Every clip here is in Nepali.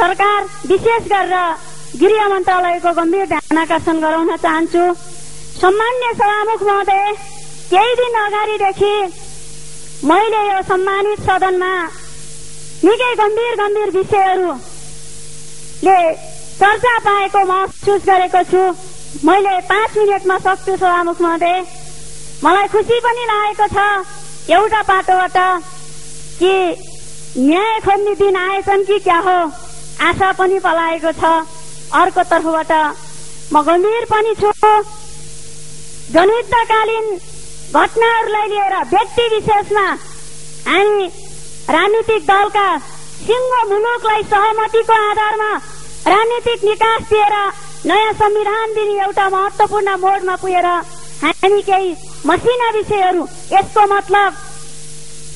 सरकार विशेष गरेर गृह मन्त्रालयको गम्भीर ध्यान आकर्षण गराउन चाहन्छु। सम्मान्य सभामुख महोदय केही दिन अगाडिदेखि मैले यो सम्मानित सदनमा निकै गम्भीर गम्भीर विषयहरूले चर्चा पाएको महसुस गरेको छु। मैले पाँच मिनटमा सक्छु सभामुख महोदय। मलाई खुसी पनि लागेको छ एउटा पाटोबाट कि न्याय खोज्ने दिन आएछन् कि क्या हो? आशा पनि पलाएको छ। अर्को तर्फबाट म गम्भीर पनि छु। जनयुद्धकालीन घटनाहरूलाई लिएर व्यक्ति विशेषमा हामी राजनीतिक दलका सिङ्गो मुलुकलाई सहमतिको आधारमा राजनीतिक निकास दिएर नयाँ संविधान दिने एउटा महत्वपूर्ण मोडमा पुगेर हामी केही मसिना विषयहरू यसको मतलब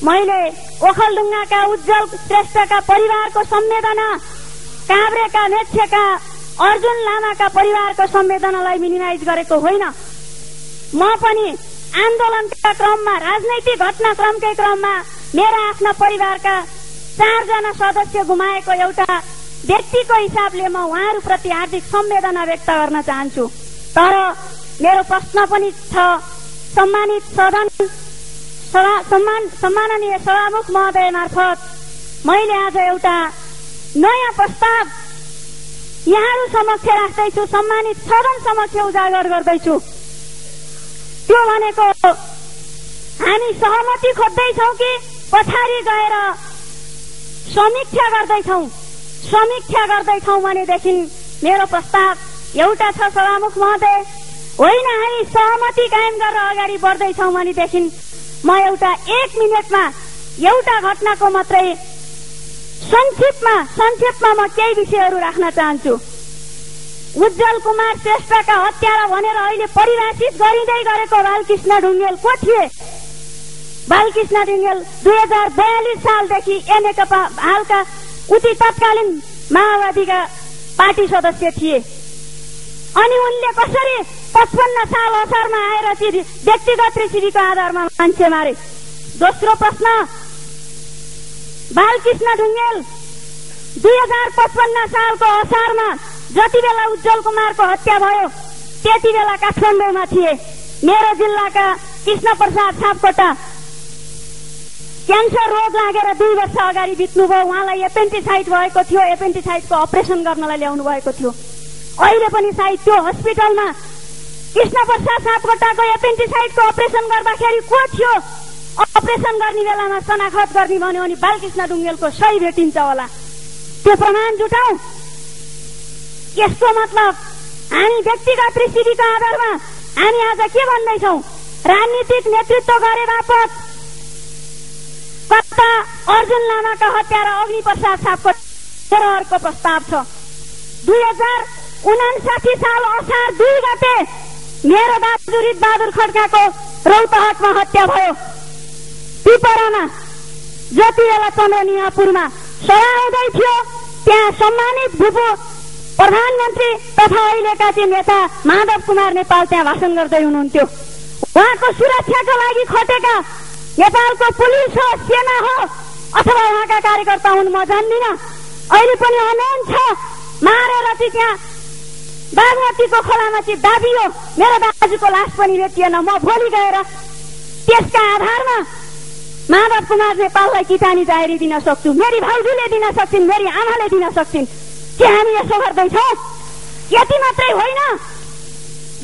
मैले ओखलडुङ्गाका उज्जवल श्रेष्ठका परिवारको संवेदना काभ्रेका नेक्षका अर्जुन लामाका परिवारको संवेदनालाई मिनिमाइज गरेको होइन। म पनि आन्दोलनका क्रममा राजनैतिक घटनाक्रमकै क्रममा मेरा आफ्ना परिवारका चारजना सदस्य गुमाएको एउटा व्यक्तिको हिसाबले म उहाँहरूप्रति हार्दिक संवेदना व्यक्त गर्न चाहन्छु। तर मेरो प्रश्न पनि छ सम्मानित सदन सम्मान सम्माननीय सभामुख महोदय मार्फत मैले आज एउटा नयाँ प्रस्ताव यहाँहरू समक्ष राख्दैछु सम्मानित सदन समक्ष उजागर गर्दैछु त्यो भनेको हामी सहमति खोज्दैछौ कि पछाडि गएर समीक्षा गर्दैछौ समीक्षा गर्दैछौ भनेदेखि मेरो प्रस्ताव एउटा छ सभामुख महोदय होइन हामी सहमति कायम गरेर अगाडि बढ्दैछौ भनेदेखि म एउटा एक मिनटमा एउटा घटनाको मात्रै संक्षिप्तमा संक्षेपमा म केही विषयहरू राख्न चाहन्छु। उज्जवल कुमार श्रेष्ठका हत्यारा भनेर अहिले परिभाषित गरिँदै गरेको बालकृष्ण ढुङ्गेल को थिए? बालकृष्ण ढुङ्गेल दुई हजार बयालिस सालदेखि एनेकपा हालका उति तत्कालीन माओवादीका पार्टी सदस्य थिए। अनि उनले कसरी पचपन्न साल असारमा आएर व्यक्तिगत रेसिपीको आधारमा मान्छे मारे? दोस्रो प्रश्न बालकृष्ण ढुङ्गेल दुई हजार पचपन्न सालको असारमा जति बेला उज्जवल कुमारको हत्या भयो त्यति बेला काठमाडौँमा थिए। मेरो जिल्लाका कृष्ण प्रसाद सापकोटा क्यान्सर रोग लागेर दुई वर्ष अगाडि बित्नुभयो। उहाँलाई एपेन्टिसाइट भएको थियो। एपेन्टिसाइटको अपरेसन गर्नलाई ल्याउनु भएको थियो। अहिले पनि सायद त्यो हस्पिटलमा कृष्ण प्रसाद सापकोटाको एपेन्टिसाइटको अपरेसन गर्दाखेरि को थियो? अपरेसन गर्ने बेलामा शनाखत गर्ने भन्यो भने बालकृष्ण डुङ्गेलको सही भेटिन्छ होला। त्यो प्रमाण जुटाउ यसको मतलब हामी व्यक्तिगत दृष्टिको आधारमा हामी आज के भन्दैछौ? राजनीतिक नेतृत्व गरे बापत कता अर्जुन लामाका हत्यारा अग्नि प्रसाद सापको प्रस्ताव छ। दुई हजार उनासाठी साल असार दुई गते मेरो दाजु बहादुर खड्काको रौतहटमा हत्या भयो। पिपरामा जति बेला चन्द्रनियापुरमा सभा हुँदै थियो त्यहाँ सम्मानित भूपो प्रधानमन्त्री तथा अहिलेका चाहिँ नेता माधव कुमार नेपाल त्यहाँ भाषण गर्दै हुनुहुन्थ्यो। उहाँको सुरक्षाको लागि खटेका नेपालको पुलिस हो सेना हो अथवा उहाँका कार्यकर्ता हुन् म जान्दिनँ। अहिले पनि अमेन छ मारेर चाहिँ त्यहाँ बागमतीको खोलामा चाहिँ दाबियो मेरो दाजुको लास पनि भेटिएन म भोलि गएर त्यसका आधारमा माधव कुमार नेपाललाई किटानी जाहेरी दिन सक्छु मेरी भाउजूले दिन सक्छिन् मेरी आमाले दिन सक्छिन्। के हामी यसो गर्दैछौ? यति मात्रै होइन।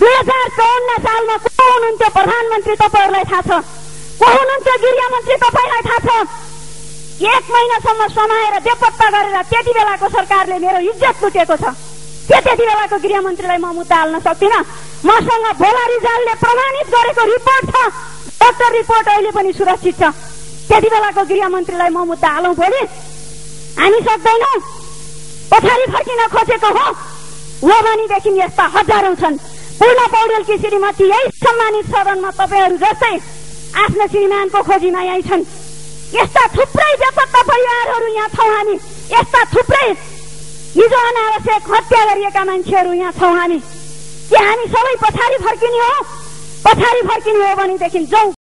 दुई हजार चौन्न सालमा को हुनुहुन्थ्यो? प्रधानमन्त्री तपाईँहरूलाई थाहा छ। को हुनुहुन्थ्यो? गृह मन्त्री तपाईँलाई थाहा छ। एक महिनासम्म समाएर बेपत्ता गरेर त्यति बेलाको सरकारले मेरो इज्जत लुटेको छ। के त्यति बेलाको गृह मन्त्रीलाई म मुद्दा हाल्न सक्दिनँ? मसँग भोला रिजालले प्रमाणित गरेको रिपोर्ट छ। डक्टर रिपोर्ट अहिले पनि सुरक्षित छ। त्यति बेलाको गृह मन्त्रीलाई म मुद्दा हालौँ भोलि। हामी सक्दैनौ। पछाडि फर्किन खोजेको हो। हो भनेदेखि यस्ता हजारौं छन्। पूर्ण पौडेलकी श्रीमती यही सम्मानित सदनमा तपाईँहरू जस्तै आफ्नो श्रीमानको खोजीमा यही छन्। यस्ता थुप्रै बेपत्ता परिवारहरू यहाँ छौँ हामी। यस्ता थुप्रै हिजो अनावश्यक हत्या गरिएका मान्छेहरू यहाँ छौँ हामी। के हामी सबै पछाडि फर्किने हो? पछाडि फर्किने हो भनेदेखि जाउँ